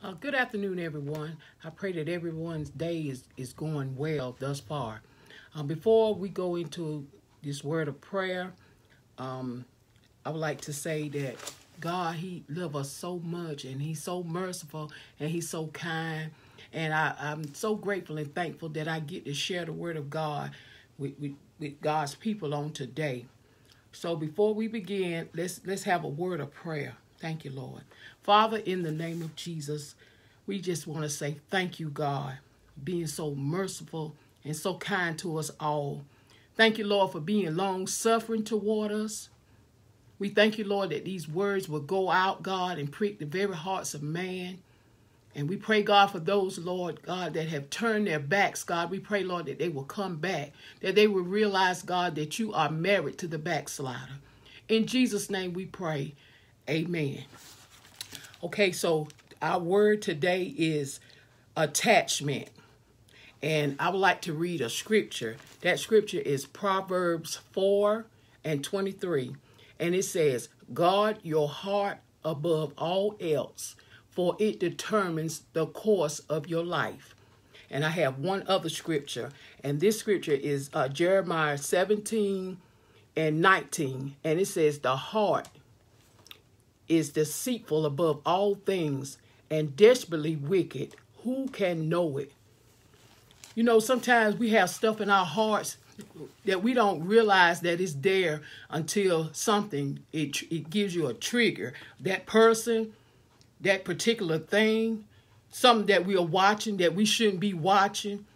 Uh, good afternoon, everyone. I pray that everyone's day is, is going well thus far. Um, before we go into this word of prayer, um, I would like to say that God, He loves us so much and He's so merciful and He's so kind. And I, I'm so grateful and thankful that I get to share the word of God with, with, with God's people on today. So before we begin, let's let's have a word of prayer. Thank you, Lord. Father, in the name of Jesus, we just want to say thank you, God, being so merciful and so kind to us all. Thank you, Lord, for being long suffering toward us. We thank you, Lord, that these words will go out, God, and prick the very hearts of man. And we pray, God, for those, Lord God, that have turned their backs, God. We pray, Lord, that they will come back, that they will realize, God, that you are married to the backslider. In Jesus' name we pray. Amen. Okay, so our word today is attachment. And I would like to read a scripture. That scripture is Proverbs 4 and 23. And it says, Guard your heart above all else, for it determines the course of your life. And I have one other scripture, and this scripture is uh, Jeremiah 17 and 19. And it says, The heart is deceitful above all things and desperately wicked. Who can know it? You know, sometimes we have stuff in our hearts that we don't realize that it's there until something it it gives you a trigger. That person, that particular thing, something that we are watching that we shouldn't be watching.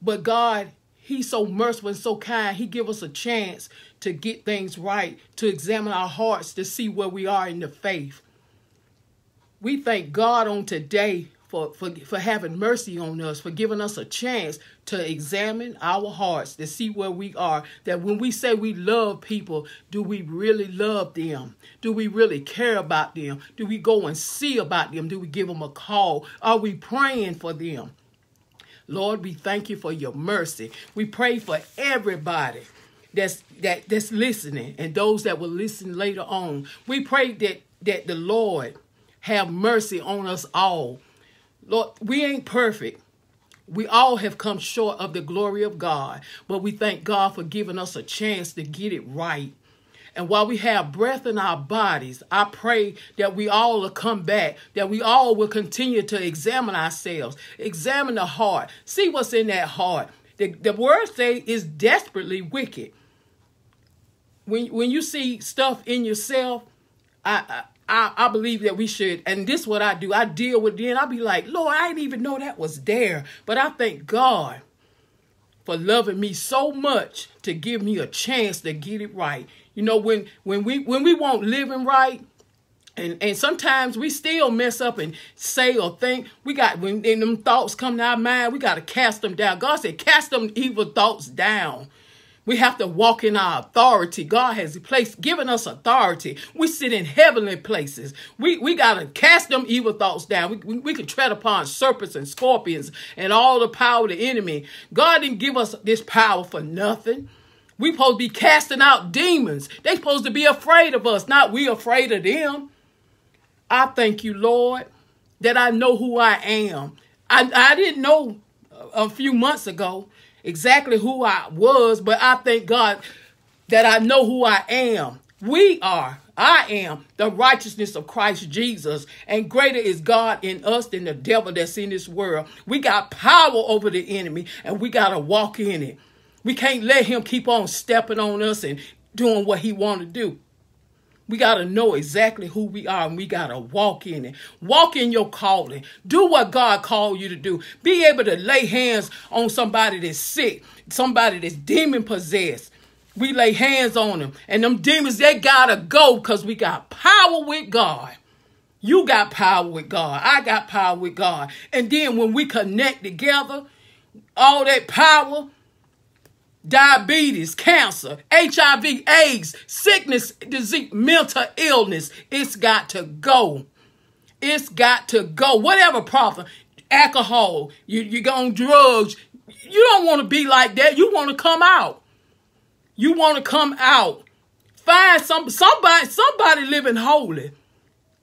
But God, He's so merciful and so kind. He give us a chance to get things right, to examine our hearts, to see where we are in the faith. We thank God on today for, for, for having mercy on us, for giving us a chance to examine our hearts, to see where we are. That when we say we love people, do we really love them? Do we really care about them? Do we go and see about them? Do we give them a call? Are we praying for them? Lord, we thank you for your mercy. We pray for everybody that's that that's listening and those that will listen later on. We pray that that the Lord have mercy on us all. Lord, we ain't perfect. We all have come short of the glory of God, but we thank God for giving us a chance to get it right. And while we have breath in our bodies, I pray that we all will come back, that we all will continue to examine ourselves, examine the heart, see what's in that heart. The, the word say is desperately wicked. When, when you see stuff in yourself, I, I, I believe that we should, and this is what I do. I deal with it, and I be like, Lord, I didn't even know that was there. But I thank God for loving me so much to give me a chance to get it right. You know, when when we when we want living right, and and sometimes we still mess up and say or think we got when them thoughts come to our mind, we got to cast them down. God said, cast them evil thoughts down. We have to walk in our authority. God has placed, given us authority. We sit in heavenly places. We, we got to cast them evil thoughts down. We, we, we can tread upon serpents and scorpions and all the power of the enemy. God didn't give us this power for nothing. We supposed to be casting out demons. They supposed to be afraid of us, not we afraid of them. I thank you, Lord, that I know who I am. I, I didn't know a few months ago exactly who I was, but I thank God that I know who I am. We are, I am the righteousness of Christ Jesus, and greater is God in us than the devil that's in this world. We got power over the enemy, and we got to walk in it. We can't let him keep on stepping on us and doing what he want to do. We got to know exactly who we are and we got to walk in it. Walk in your calling. Do what God called you to do. Be able to lay hands on somebody that's sick, somebody that's demon possessed. We lay hands on them. And them demons, they got to go because we got power with God. You got power with God. I got power with God. And then when we connect together, all that power, diabetes, cancer, HIV, AIDS, sickness, disease, mental illness. It's got to go. It's got to go. Whatever problem, alcohol, you, you go on drugs. You don't want to be like that. You want to come out. You want to come out. Find some somebody, somebody living holy.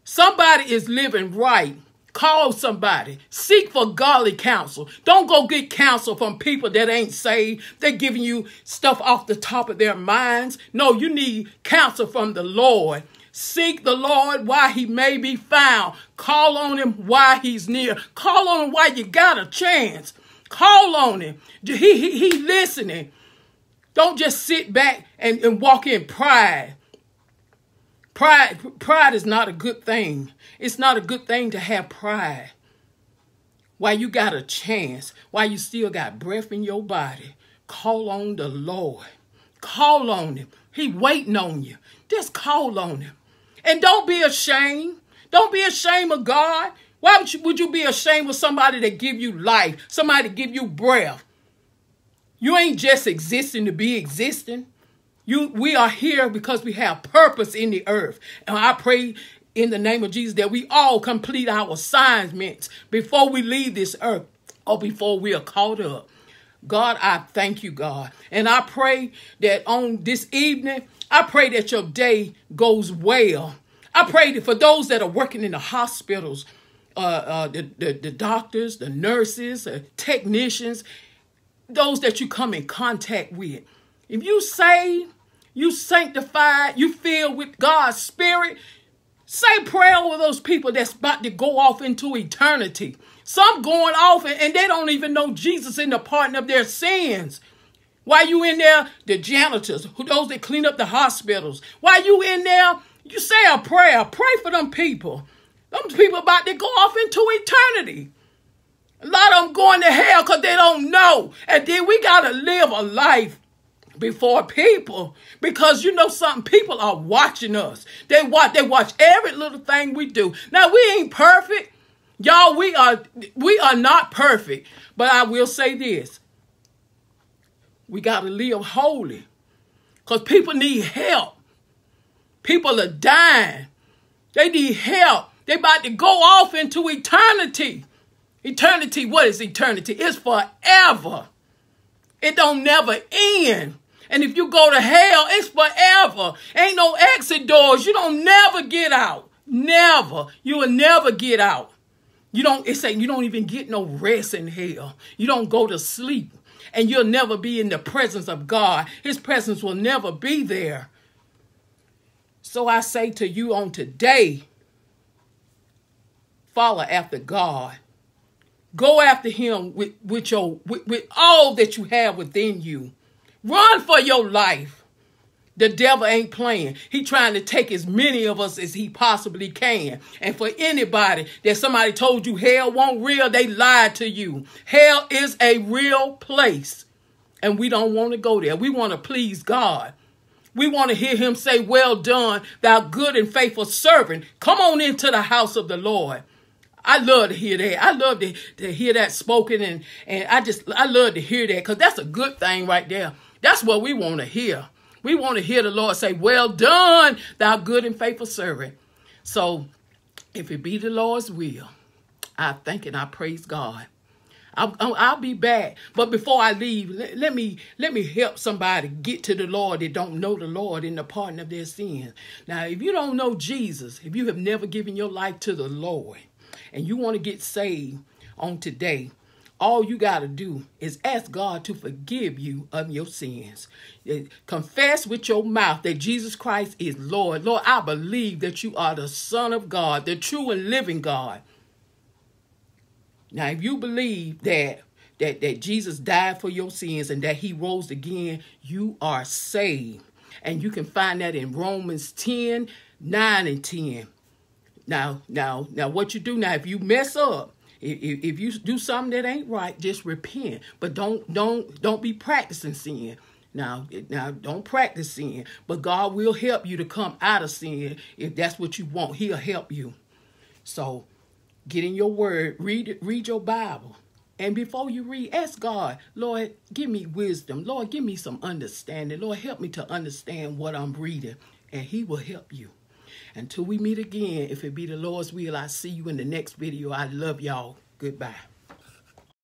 Somebody is living right. Call somebody. Seek for godly counsel. Don't go get counsel from people that ain't saved. They're giving you stuff off the top of their minds. No, you need counsel from the Lord. Seek the Lord while he may be found. Call on him while he's near. Call on him while you got a chance. Call on him. He, he, he listening. Don't just sit back and, and walk in pride. Pride, pride is not a good thing. It's not a good thing to have pride. While you got a chance, while you still got breath in your body, call on the Lord. Call on him. He waiting on you. Just call on him. And don't be ashamed. Don't be ashamed of God. Why would you, would you be ashamed of somebody that give you life, somebody that give you breath? You ain't just existing to be existing. You, we are here because we have purpose in the earth. And I pray in the name of Jesus that we all complete our assignments before we leave this earth or before we are caught up. God, I thank you, God. And I pray that on this evening, I pray that your day goes well. I pray that for those that are working in the hospitals, uh, uh, the, the, the doctors, the nurses, the technicians, those that you come in contact with. If you say you sanctified, you filled with God's spirit, say prayer over those people that's about to go off into eternity. Some going off and, they don't even know Jesus in the pardon of their sins. While you in there, the janitors, who those that clean up the hospitals, Why you in there, you say a prayer. Pray for them people. Them people about to go off into eternity. A lot of them going to hell because they don't know. And then we got to live a life before people because you know something people are watching us. They watch they watch every little thing we do. Now we ain't perfect. Y'all we are we are not perfect. But i will say this. We got to live holy because people need help. People are dying. They need help. They about to go off into eternity. Eternity, what is eternity? It's forever. It don't never end. And if you go to hell, it's forever. Ain't no exit doors. You don't never get out. Never. You will never get out. You don't, it's saying you don't even get no rest in hell. You don't go to sleep. And you'll never be in the presence of God. His presence will never be there. So I say to you on today, follow after God. Go after him with, with your with, with all that you have within you. Run for your life. The devil ain't playing. He trying to take as many of us as he possibly can. And for anybody that somebody told you hell won't real, they lied to you. Hell is a real place. And we don't want to go there. We want to please God. We want to hear him say, well done, thou good and faithful servant. Come on into the house of the Lord. I love to hear that. I love to, to hear that spoken and, and I just, I love to hear that because that's a good thing right there. That's what we want to hear. We want to hear the Lord say, well done, thou good and faithful servant. So if it be the Lord's will, I thank and I praise God. I'll, I'll, be back. But before I leave, let, let, me let me help somebody get to the Lord that don't know the Lord in the pardon of their sins. Now, if you don't know Jesus, if you have never given your life to the Lord, and you want to get saved on today, all you got to do is ask God to forgive you of your sins. Eh, confess with your mouth that Jesus Christ is Lord. Lord, I believe that you are the Son of God, the true and living God. Now, if you believe that that, that Jesus died for your sins and that he rose again, you are saved. And you can find that in Romans 10, 9 and 10. Now, now, now, what you do now? If you mess up, if, if you do something that ain't right, just repent. But don't, don't, don't be practicing sin. Now, now, don't practice sin. But God will help you to come out of sin if that's what you want. He'll help you. So, get in your word. Read, read your Bible. And before you read, ask God, Lord, give me wisdom. Lord, give me some understanding. Lord, help me to understand what I'm reading. And He will help you. Until we meet again, if it be the Lord's will, I see you in the next video. I love y'all. Goodbye.